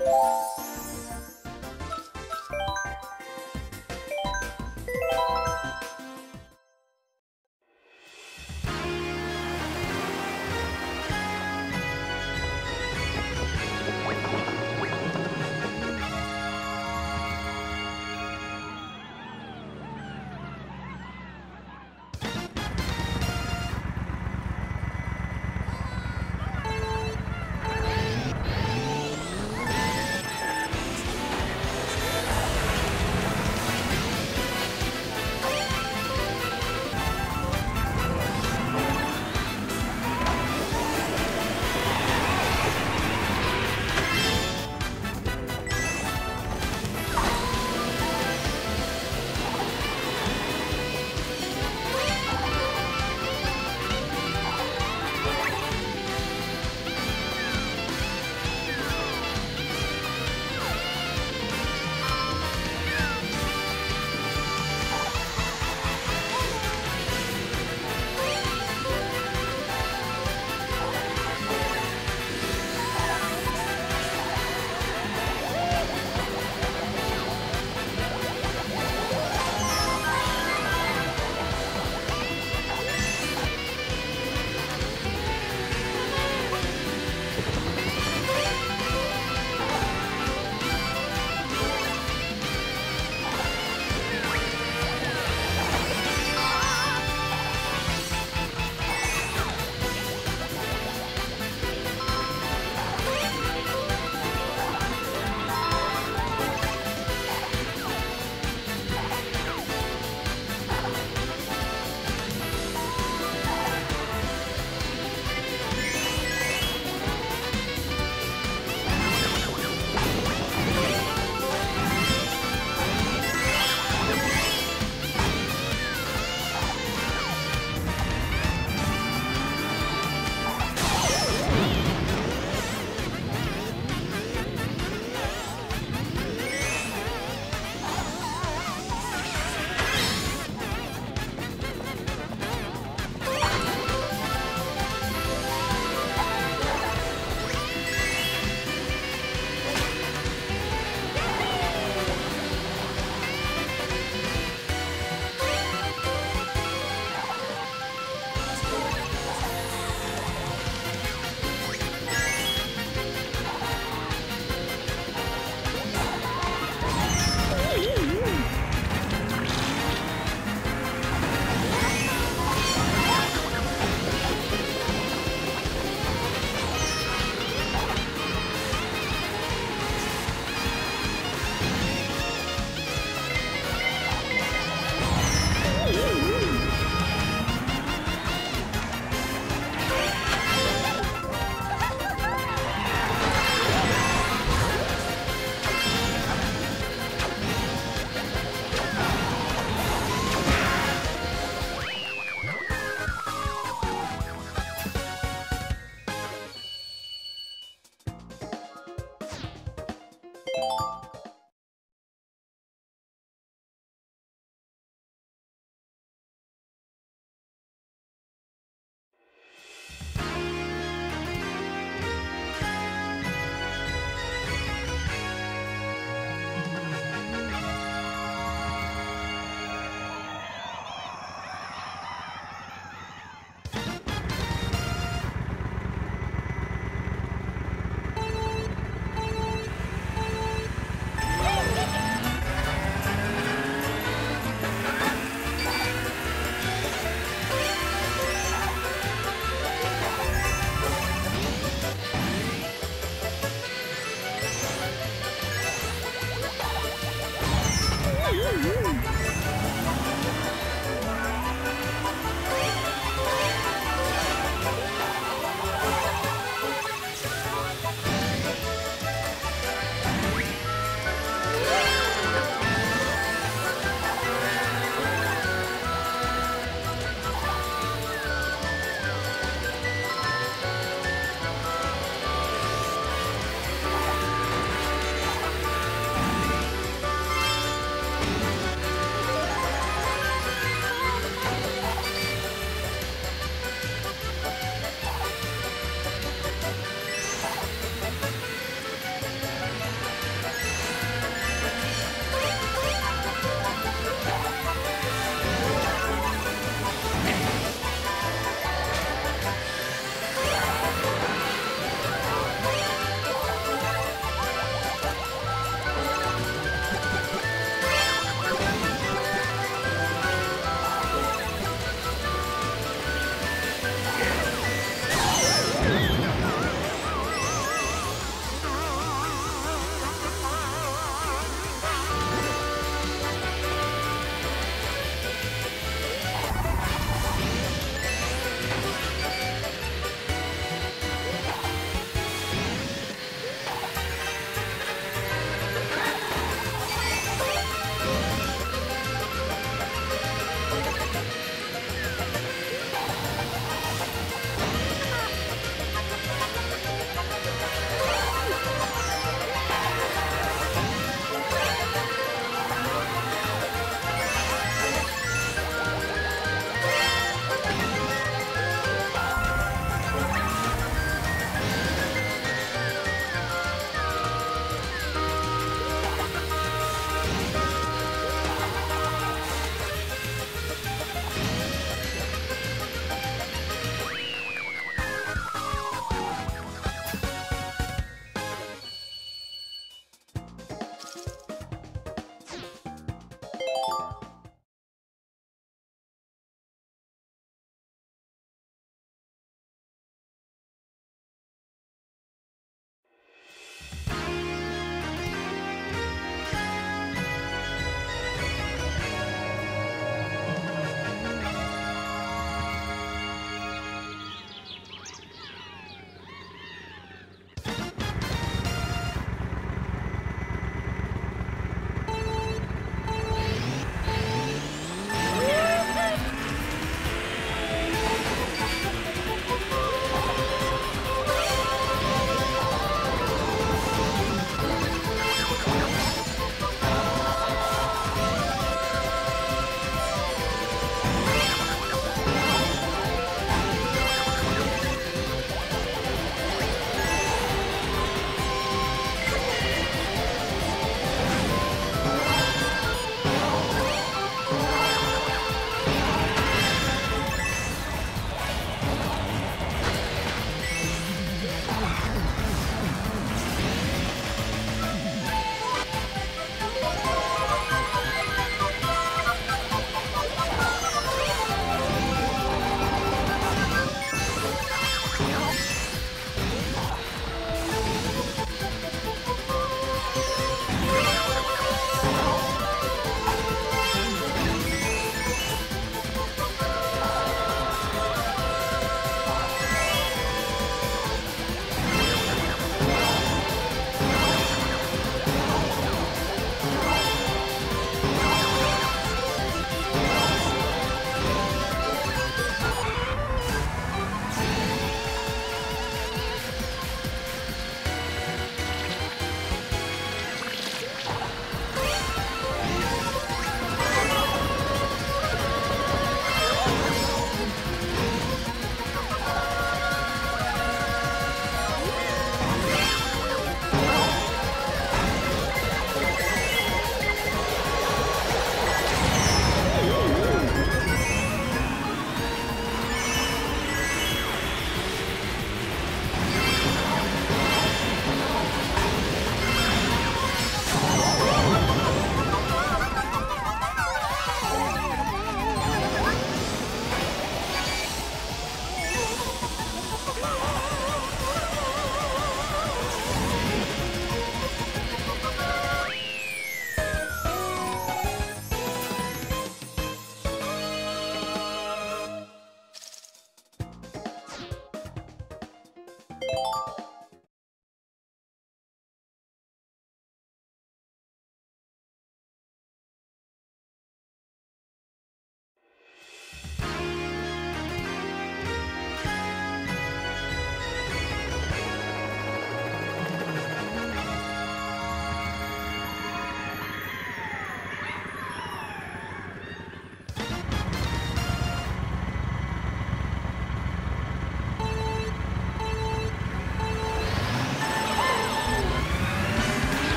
Bye.